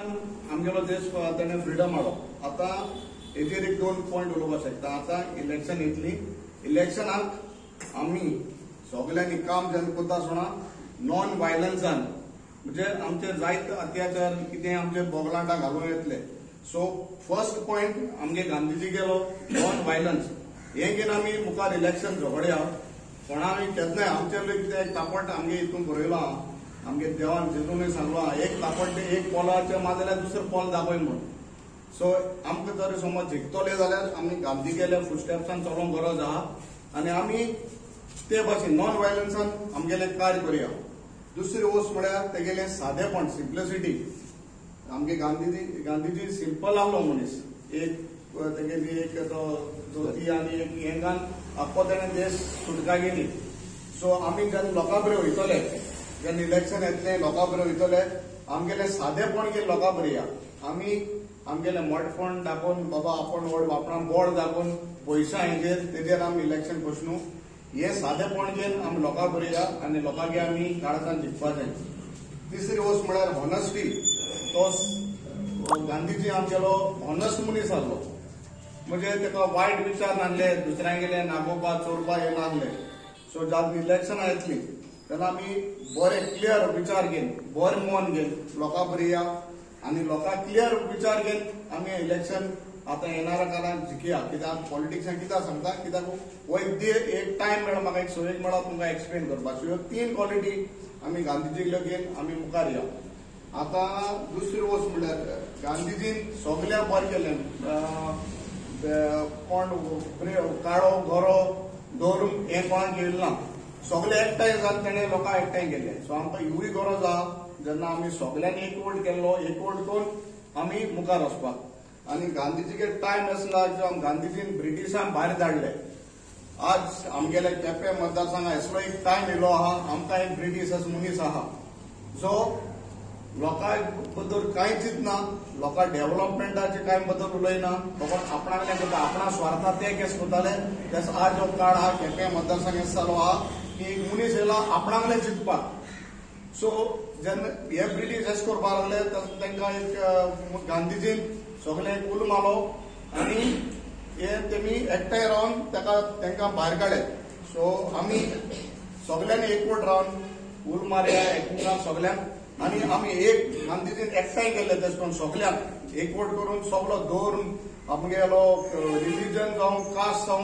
आमगेलो देश ताणें फ्रिडम हाडो आतां हेजेर एक दोन पॉयंट उलोवपाक शकता आतां इलेक्शन येतली. इलेक्शनाक आमी सगळ्यांनी काम जेन्ना करता आसतना नॉन वायलंसान म्हणजे आमचे जायत अत्याचार कितें आमचे बोगलाटा घालूं येतले. सो फर्स्ट पॉयंट आमगे गांधीजी गेलो. नॉन वायलंस हे घेवन आमी मुखार इलेक्शन झगडया. कोणा आमी केन्नाय आमचे लोक कितें तापट आमगे हितून बरयलो. आहा आमगे देवान जेजून सांगलो आहा एक तापट एक पोलाचे माजल्यार दुसरें पोल दाखय म्हूण सो आमकां जर समज जिखतले जाल्यार आमी गांधी गेल्या फुटस्टेप्सान चलोंक गरज आहा. आनी आमी ते भाशेन नॉन वायलन्सान आमगेलें कार्य करया. दुसरी वस्त म्हळ्यार तेगेलें सादेपण सिम्प्लिसिटी आमगे गांधीजी गांधीजी सिंपल आहलो मनीस. एक तेगेली एक धोती आनी एक हेंगान आख्खो तेणें देश सुटका गेली. सो आमी जेन्ना लोकां बरें वयतले. जेन्ना इलेक्शन येतलें लोकां बरें वयतले आमगेले सादेपण गेले लोकां बरें या. आमी आमगेलें मोठपण दाखोवन बाबा आपण व्हड आपणाक बोर्ड दाखोवन पयशा हेजेर तेजेर आमी इलेक्शन बसनू हे सादेपण घेवन आमी लोकां बरें या आनी लोकांगे आमी काळजान जिखपाचें तिसरी वस्त म्हळ्यार हॉनस्टी तो गांधीजी आमगेलो हॉनस्ट मनीस आसलो. म्हणजे तेका वायट विचार नासले दुसऱ्यांगेले नागोवपा चोरपा हे नासले सो जात इलेक्शनां येतली तेन्ना आमी बरे क्लियर विचार घेवन बरें मन घेवन लोकां बरी या आनी लोकांक क्लियर विचार घेवन आमी इलेक्शन आतां येणाऱ्या काळात जिखया कित्याक पॉलिटिक्सान कित्याक सांगता? कित्याक हो एक एक टायम मेळ्ळो म्हाका एक सयेक मेळ्ळो तुमकां एक्सप्लेन करपाच्यो ह्यो तीन क्वॉलिटी आमी गांधीजीक घेवन आमी मुखार या. आतां दुसरी वस्त म्हणल्यार गांधीजीन सगळ्या बरें केलें कोण काळो गोरो दवरून हें कोणाक येयलें ना. सगळे एकठांय जावन तेणें लोकां एकठांय केले. सो आमकां हिवूय गरज आहा जेन्ना आमी सगळ्यांनी एकवट केल्लो एकवट करून आमी मुखार वचपाक आनी गांधीजीगे टायम आसला जो गांधीजीन ब्रिटिशांक भायर धाडले. आज आमगेल्या केपे मतदारसंघात असलो एक टायम येयलो आहा आमकां एक ब्रिटीश मनीस आहा. जो लोकां बद्दल कांयच चिंतना लोकां डेव्हलपमेंटाचे कांयबद्दल उलयना लोकांक आपणाकले करता आपणा स्वार्थ ते केस करताले तेस आज जो काळ आहा केपे मतदारसंघ चालू आहा की एक मनीस आपणांगले आपणाकले चिंतपाक सो जेन्ना हे ब्रिटीश अशें करपाक लागले तांकां एक गांधीजीन सगळे एक उलो मारलो आनी हे तेमी एकठांय रावन ताका तांकां भायर काडले सो आमी सगळ्यांनी एकवट रावन उल मारया एकमेकांक सगळ्यांक आनी आमी एक गांधीजीन एकठांय केल्ले तेश कोन्न सगळ्यांक एकवट करून सगळो दवरून आमगेलो रिलीजन जावं कास्ट जावं